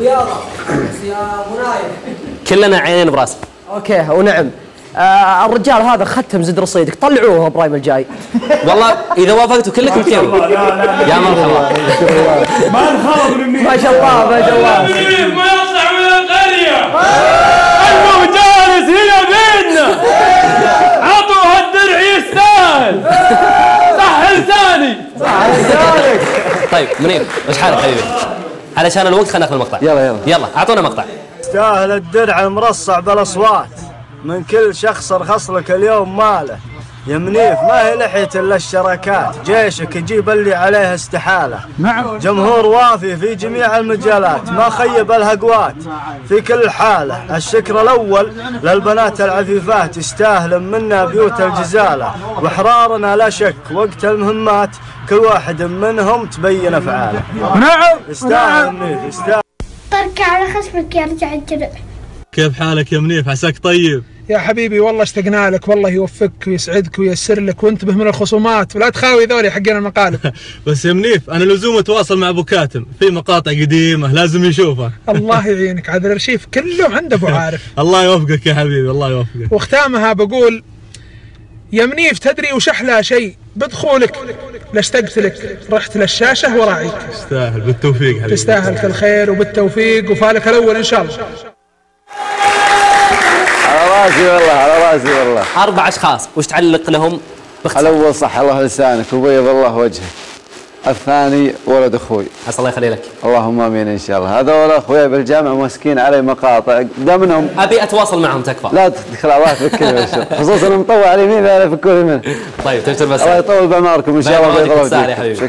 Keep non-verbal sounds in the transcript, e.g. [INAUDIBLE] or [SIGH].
بس يا أبو نايف كلنا عينين براس وكفو ونعم آه الرجال هذا ختم زد رصيدك. طلعوه إبراهيم الجاي. والله إذا وافقتوا كلكم كذا يا مرحبا. ما نخاف من ما شاء الله ما شاء الله. ما يطلع من القريه المهم جالس هنا بيننا عطوه الدرع يستاهل. صح لساني طيب منير إيش حالك حبيبي؟ علشان الوقت خلينا ناخذ المقطع. يلا يلا. يلا أعطونا مقطع. يستاهل الدرع المرصع بالأصوات. من كل شخص رخص لك اليوم ماله. يا منيف ما هي لحية إلا الشراكات؟ جيشك يجيب اللي عليه استحالة. نعم. جمهور وافي في جميع المجالات ما خيب الهقوات. في كل حالة الشكر الأول للبنات العفيفات يستاهل منا بيوت الجزالة. وحرارنا لا شك وقت المهمات كل واحد منهم تبين أفعاله. نعم. يستاهل منيف يستاهل. طرك على خصمك يرجع الدرع كيف حالك يا منيف؟ عساك طيب. يا حبيبي والله اشتقنا لك والله يوفقك ويسعدك وييسر لك وانتبه من الخصومات. ولا تخاوي ذولي حقين المقالب. [LAUGHS] بس يا منيف أنا لزوم أتواصل مع أبو كاتم في مقاطع قديمة لازم يشوفها. [LAUGHS] الله [LAUGHS] يعينك عاد الارشيف كله عند أبو عارف. الله يوفقك يا حبيبي الله يوفقك. وختامها بقول يا منيف تدري وش أحلى شيء؟ بدخولك. لاشتقت لك رحت للشاشة وراعيك. تستاهل بالتوفيق حبيبي. تستاهل كل خير وبالتوفيق وفالك الأول إن شاء الله. راسي والله على راسي والله. أربع أشخاص وش تعلق لهم؟ باختصار الأول صح الله لسانك وبيض الله وجهك. الثاني ولد أخوي. عسى الله يخلي لك. اللهم آمين إن شاء الله. هذول اخويا بالجامعة ماسكين علي مقاطع ضمنهم أبي أتواصل معهم تكفى. لا تدخل على واحد بالكلمة خصوصا مطوع على اليمين لا منه طيب تبتر بس. الله يطول بعمركم إن شاء الله يا فيكم. حبيبي.